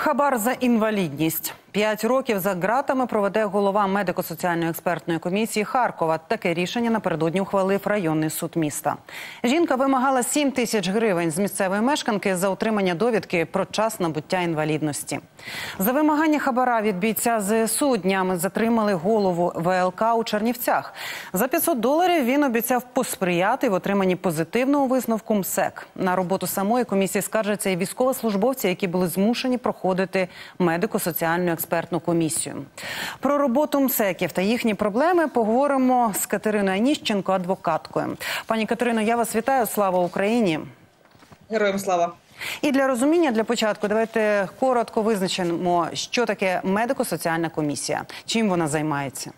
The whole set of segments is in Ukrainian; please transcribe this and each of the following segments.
Хабар за інвалідність. П'ять років за ґратами проведе голова медико-соціальної експертної комісії Харкова. Таке рішення напередодні ухвалив районний суд міста. Жінка вимагала 7 тисяч гривень з місцевої мешканки за отримання довідки про час набуття інвалідності. За вимагання хабара від бійця ЗСУ днями затримали голову ВЛК у Чернівцях. За 500 доларів він обіцяв посприяти в отриманні позитивного висновку МСЕК. На роботу самої комісії скаржаться і військовослужбовці, які були змушені проходити медико-соціальну експертну комісію. Про роботу МСЕКів та їхні проблеми поговоримо з Катериною Аніщенко, адвокаткою. Пані Катерино, я вас вітаю. Слава Україні! Героям слава! І для розуміння для початку давайте коротко визначимо, що таке медико-соціальна комісія, чим вона займається.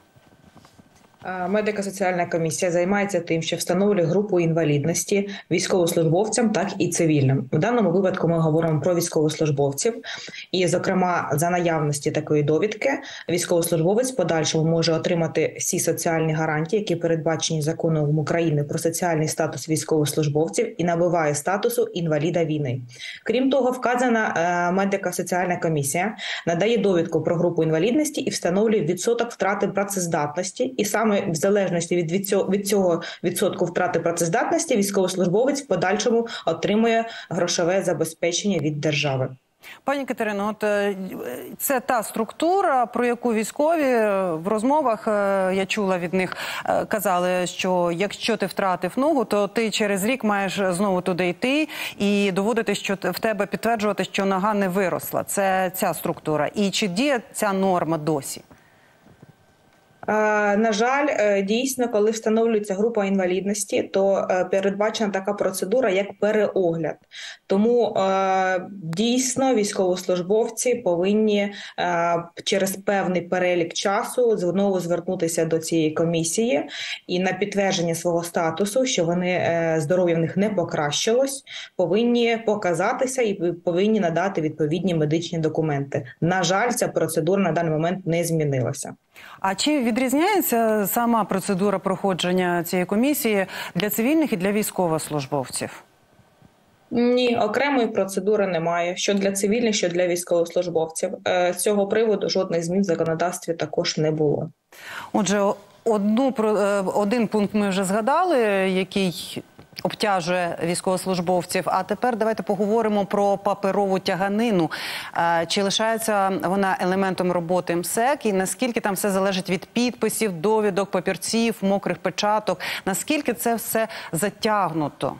Медико-соціальна комісія займається тим, що встановлює групу інвалідності військовослужбовцям, так і цивільним. В даному випадку ми говоримо про військовослужбовців, і, зокрема, за наявності такої довідки, військовослужбовець подальшому може отримати всі соціальні гарантії, які передбачені законом України про соціальний статус військовослужбовців і набуває статусу інваліда війни. Крім того, вказана е, медико-соціальна комісія надає довідку про групу інвалідності і встановлює відсоток втрати працездатності і саме саме в залежності від цього від цього відсотку втрати працездатності, військовослужбовець в подальшому отримує грошове забезпечення від держави. Пані Катерино, от е, це та структура, про яку військові в розмовах е, я чула від них, е, казали, що якщо ти втратив ногу, то ти через рік маєш знову туди йти і доводити, що в тебе підтверджувати, що нога не виросла. Це ця структура. І чи діє ця норма досі? На жаль, е, дійсно, коли встановлюється група інвалідності, то е, передбачена така процедура, як переогляд. Тому е, дійсно військовослужбовці повинні через певний перелік часу знову звернутися до цієї комісії і на підтвердження свого статусу, що вони здоров'я в них не покращилось, повинні показатися і повинні надати відповідні медичні документи. На жаль, ця процедура на даний момент не змінилася. А чи відрізняється сама процедура проходження цієї комісії для цивільних і для військовослужбовців? Ні, окремої процедури немає. Що для цивільних, що для військовослужбовців. Е, з цього приводу жодних змін в законодавстві також не було. Отже, одну е, один пункт ми вже згадали, який обтяжує військовослужбовців. А тепер давайте поговоримо про паперову тяганину. Е, чи лишається вона елементом роботи МСЕК, і наскільки там все залежить від підписів, довідок, папірців, мокрих печаток? Наскільки це все затягнуто?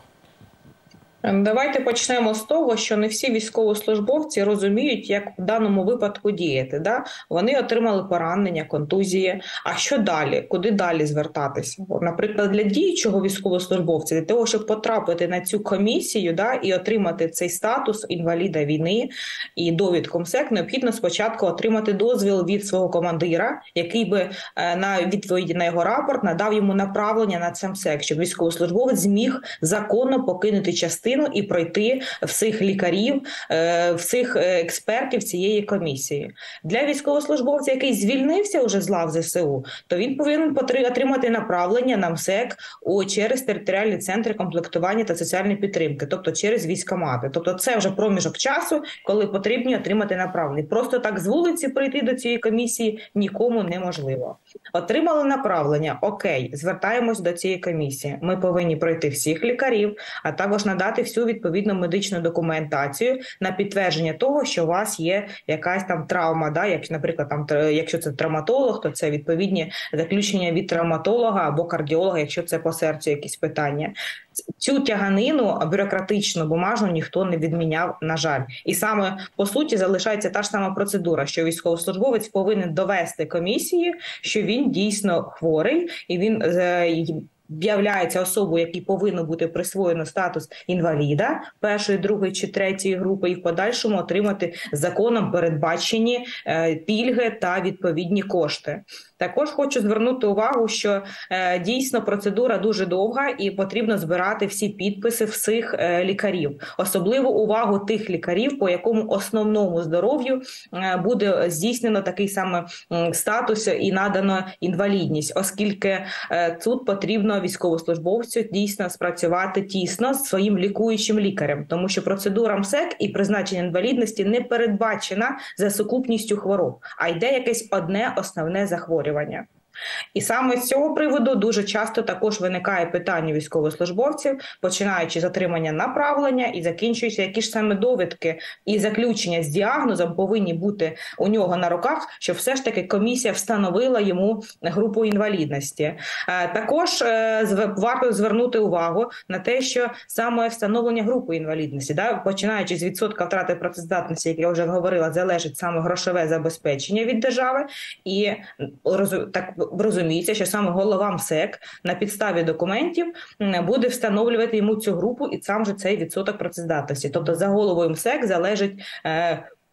Давайте почнемо з того, що не всі військовослужбовці розуміють, як в даному випадку діяти. Да? Вони отримали поранення, контузії. А що далі? Куди далі звертатися? Наприклад, для діючого військовослужбовця, для того, щоб потрапити на цю комісію, да, і отримати цей статус інваліда війни і довідку МСЕК, необхідно спочатку отримати дозвіл від свого командира, який би е, на відповіді на його рапорт надав йому направлення на це МСЕК, щоб військовослужбовець зміг законно покинути частину частину і пройти всіх лікарів, е, всіх е, експертів цієї комісії для військовослужбовця, який звільнився уже з лав ЗСУ, то він повинен отримати направлення на МСЕК через територіальні центри комплектування та соціальної підтримки, тобто через військомати. Тобто, це вже проміжок часу, коли потрібні отримати направлення. Просто так з вулиці прийти до цієї комісії нікому неможливо. Отримали направлення. Окей, звертаємось до цієї комісії. Ми повинні пройти всіх лікарів, а також надати надати всю відповідну медичну документацію на підтвердження того, що у вас є якась там травма. Да, як, наприклад, там якщо це травматолог, то це відповідні заключення від травматолога або кардіолога, якщо це по серцю якісь питання. Цю тяганину бюрократичну бумажну ніхто не відміняв. На жаль, і саме по суті залишається та ж сама процедура, що військовослужбовець повинен довести комісії, що він дійсно хворий, і він е, Являється особою, якій повинно бути присвоєно статус інваліда першої, другої чи третьої групи, і в подальшому отримати законом передбачені е, пільги та відповідні кошти. Також хочу звернути увагу, що е, дійсно процедура дуже довга і потрібно збирати всі підписи всіх е, лікарів, особливу увагу тих лікарів, по якому основному здоров'ю буде здійснено такий саме статус і надано інвалідність, оскільки тут потрібно військовослужбовцю дійсно спрацювати тісно з своїм лікуючим лікарем, тому що процедура МСЕК і призначення інвалідності не передбачена за сукупністю хвороб, а йде якесь одне основне захворювання. І саме з цього приводу дуже часто також виникає питання військовослужбовців, починаючи з отримання направлення і закінчуючи, які ж саме довідки і заключення з діагнозом повинні бути у нього на руках, щоб все ж таки комісія встановила йому групу інвалідності. Е, також е, варто звернути увагу на те, що саме встановлення групи інвалідності, да, починаючи з відсотка втрати працездатності, як я вже говорила, залежить саме грошове забезпечення від держави, і так розуміється, що саме голова МСЕК на підставі документів буде встановлювати йому цю групу, і сам же цей відсоток працездатності. Тобто за головою МСЕК залежить.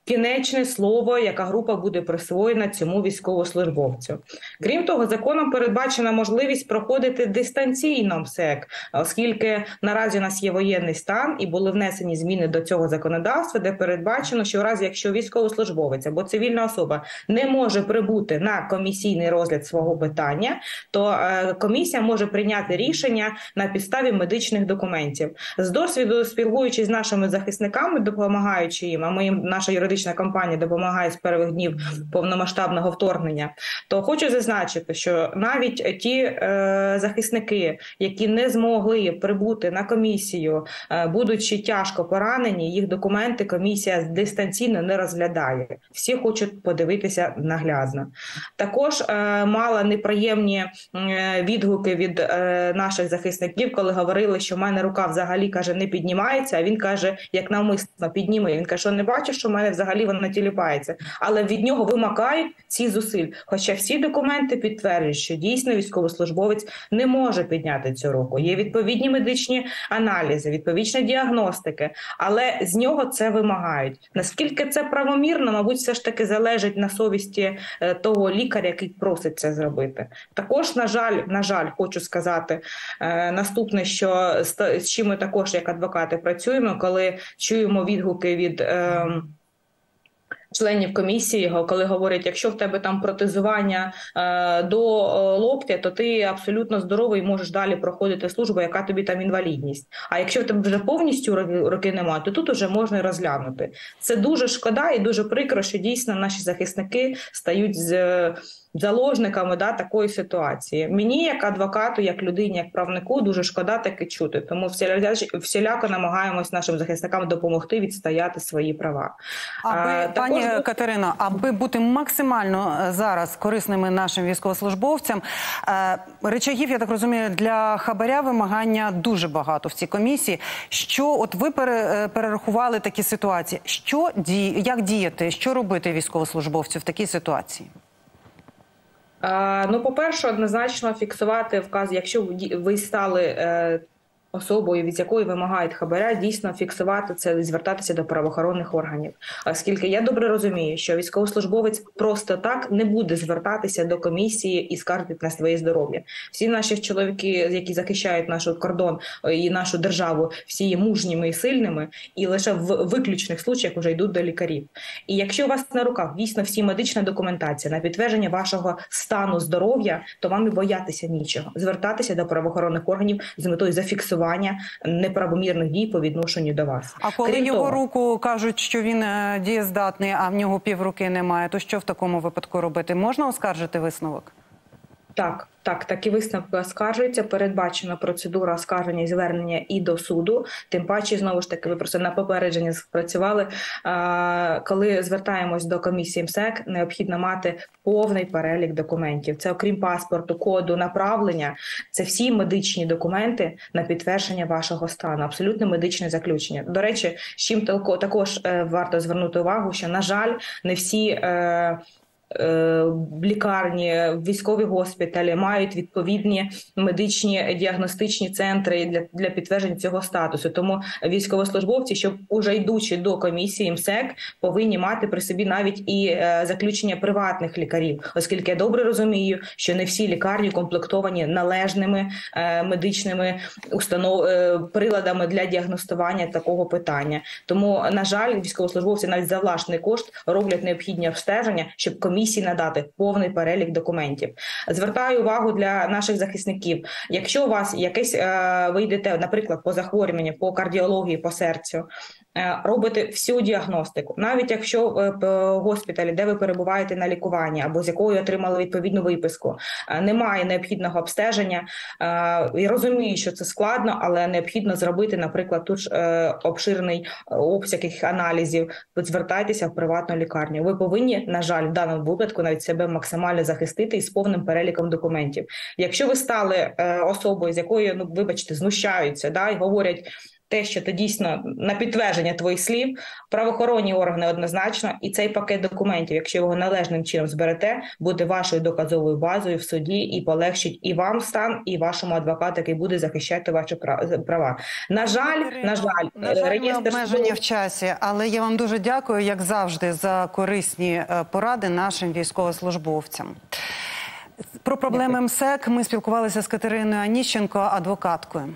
Кінечне слово, яка група буде присвоєна цьому військовослужбовцю. Крім того, законом передбачена можливість проходити дистанційно МСЕК, оскільки наразі у нас є воєнний стан і були внесені зміни до цього законодавства, де передбачено, що в разі, якщо військовослужбовець або цивільна особа не може прибути на комісійний розгляд свого питання, то е, комісія може прийняти рішення на підставі медичних документів з досвіду, спілкуючись з нашими захисниками, допомагаючи їм, а ми їм наша юридична дипломатична кампанія допомагає з перших днів повномасштабного вторгнення, то хочу зазначити, що навіть ті е, захисники, які не змогли прибути на комісію, е, будучи тяжко поранені, їх документи комісія дистанційно не розглядає. Всі хочуть подивитися наглядно. Також е, мала неприємні е, відгуки від е, наших захисників, коли говорили, що в мене рука взагалі каже не піднімається. А він каже, як навмисно підніме. Він каже, що не бачу, що в мене взагалі взагалі вона тіліпається, але від нього вимакають ці зусиль. Хоча всі документи підтверджують, що дійсно військовослужбовець не може підняти цю руку. Є відповідні медичні аналізи, відповідні діагностики, але з нього це вимагають. Наскільки це правомірно, мабуть, все ж таки залежить на совісті е, того лікаря, який просить це зробити. Також на жаль, на жаль, хочу сказати е, наступне, що з чим ми також як адвокати працюємо, коли чуємо відгуки від. Ем, членів комісії, коли говорять, якщо в тебе там протезування е, до е, локтя, то ти абсолютно здоровий можеш далі проходити службу, яка тобі там інвалідність. А якщо в тебе вже повністю роки немає, то тут вже можна розглянути. Це дуже шкода і дуже прикро, що дійсно наші захисники стають з заложниками да, такої ситуації. Мені, як адвокату, як людині, як правнику, дуже шкода таке чути. Тому всіляко намагаємось нашим захисникам допомогти відстояти свої права. Аби а, пані також... Катерино, аби бути максимально е, зараз корисними нашим військовослужбовцям, е, речагів, я так розумію, для хабаря вимагання дуже багато в цій комісії. Що от ви е, перерахували такі ситуації? Що ді як діяти, що робити військовослужбовцю в такій ситуації? Ну, по перше, однозначно фіксувати вказ, якщо ви стали е, особою, від якої вимагають хабаря, дійсно фіксувати це і звертатися до правоохоронних органів. Оскільки я добре розумію, що військовослужбовець просто так не буде звертатися до комісії і скаржити на своє здоров'я. Всі наші чоловіки, які захищають наш кордон е, і нашу державу, всі є мужніми і сильними, і лише в виключних случаях вже йдуть до лікарів. І якщо у вас на руках дійсно всі медична документація на підтвердження вашого стану здоров'я, то вам і боятися нічого. Звертатися до правоохоронних органів з метою зафіксувати фіксування неправомірних дій по відношенню до вас. А коли Крім його того, руку кажуть, що він е, дієздатний, а в нього півруки немає, то що в такому випадку робити? Можна оскаржити висновок? Так, так, такі висновки оскаржуються. Передбачена процедура оскарження звернення і до суду. Тим паче, знову ж таки, ви просто на попередження спрацювали. Коли звертаємось до комісії МСЕК, необхідно мати повний перелік документів. Це окрім паспорту, коду, направлення. Це всі медичні документи на підтвердження вашого стану, абсолютно медичне заключення. До речі, з чим також е, варто звернути увагу, що на жаль, не всі. Е, лікарні, військові госпіталі мають відповідні медичні діагностичні центри для для підтвердження цього статусу. Тому військовослужбовці, щоб уже йдучи до комісії МСЕК, повинні мати при собі навіть і е, заключення приватних лікарів, оскільки я добре розумію, що не всі лікарні комплектовані належними е, медичними установ приладами для діагностування такого питання. Тому на жаль, військовослужбовці навіть за власний кошт роблять необхідні обстеження, щоб комісія комісії надати повний перелік документів. Звертаю увагу для наших захисників. Якщо у вас якесь е, ви йдете, наприклад, по захворюванню, по кардіології, по серцю, е, робите всю діагностику, навіть якщо в госпіталі, де ви перебуваєте на лікуванні, або з якої отримали відповідну виписку, е, немає необхідного обстеження. Е, і розумію, що це складно, але необхідно зробити, наприклад, тут ж е, обширний обсяг аналізів. Звертайтеся в приватну лікарню. Ви повинні, на жаль, в даному випадку навіть себе максимально захистити із повним переліком документів. Якщо ви стали е, особою, з якої ну вибачте, знущаються, да і говорять. Те, що то дійсно на підтвердження твоїх слів, правоохоронні органи однозначно, і цей пакет документів, якщо його належним чином зберете, буде вашою доказовою базою в суді і полегшить і вам стан, і вашому адвокату, який буде захищати ваші права. На жаль, на жаль, на жаль, реєстр обмежені судов- в часі, але я вам дуже дякую, як завжди, за корисні е, поради нашим військовослужбовцям. Про проблеми МСЕК ми спілкувалися з Катериною Аніщенко, адвокаткою.